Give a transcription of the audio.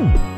Woo!